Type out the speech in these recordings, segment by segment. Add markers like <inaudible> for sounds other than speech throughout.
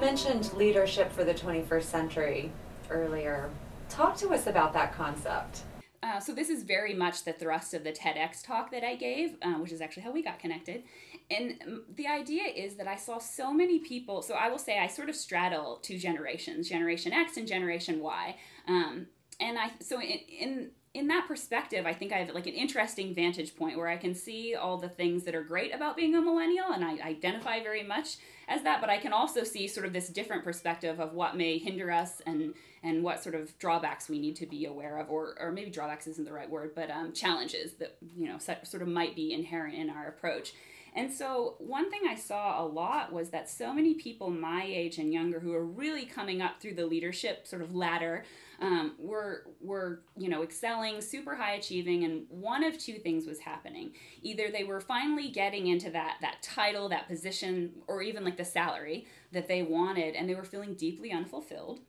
mentioned leadership for the 21st century earlier. Talk to us about that concept. Uh, so this is very much the thrust of the TEDx talk that I gave, uh, which is actually how we got connected. And um, the idea is that I saw so many people. So I will say I sort of straddle two generations, Generation X and Generation Y. Um, and I so in, in in that perspective, I think I have like an interesting vantage point where I can see all the things that are great about being a millennial, and I identify very much as that. But I can also see sort of this different perspective of what may hinder us and and what sort of drawbacks we need to be aware of, or or maybe drawbacks isn't the right word, but um, challenges that you know sort of might be inherent in our approach. And so, one thing I saw a lot was that so many people my age and younger who are really coming up through the leadership sort of ladder um, were were you know excelling, super high achieving, and one of two things was happening. Either they were finally getting into that that title, that position, or even like the salary that they wanted, and they were feeling deeply unfulfilled,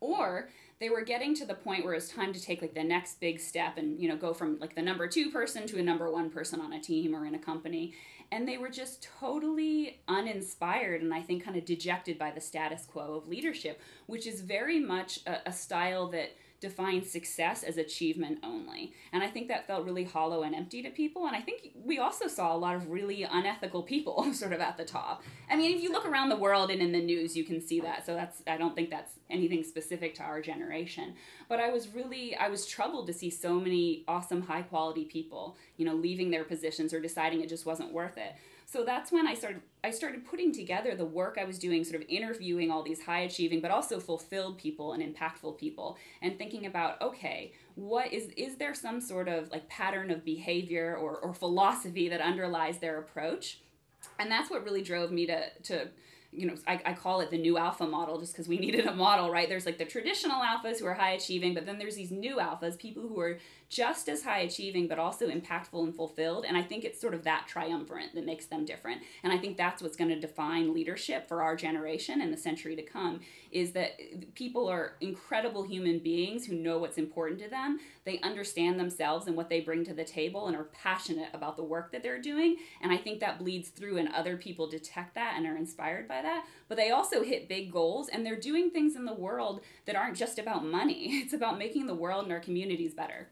or they were getting to the point where it's time to take like the next big step and you know go from like the number two person to a number one person on a team or in a company. And they were just totally uninspired and I think kind of dejected by the status quo of leadership, which is very much a, a style that define success as achievement only. And I think that felt really hollow and empty to people. And I think we also saw a lot of really unethical people <laughs> sort of at the top. I mean, if you look around the world and in the news, you can see that. So that's, I don't think that's anything specific to our generation. But I was really, I was troubled to see so many awesome, high quality people, you know, leaving their positions or deciding it just wasn't worth it so that's when I started I started putting together the work I was doing sort of interviewing all these high achieving but also fulfilled people and impactful people and thinking about okay what is is there some sort of like pattern of behavior or, or philosophy that underlies their approach? And that's what really drove me to to you know, I, I call it the new alpha model just because we <laughs> needed a model, right? There's like the traditional alphas who are high achieving, but then there's these new alphas, people who are just as high achieving, but also impactful and fulfilled. And I think it's sort of that triumvirate that makes them different. And I think that's what's going to define leadership for our generation and the century to come is that eh, people are incredible human beings who know what's important to them. They understand themselves and what they bring to the table and are passionate about the work that they're doing. And I think that bleeds through and other people detect that and are inspired by that. But they also hit big goals and they're doing things in the world that aren't just about money. <laughs> It's about making the world and our communities better.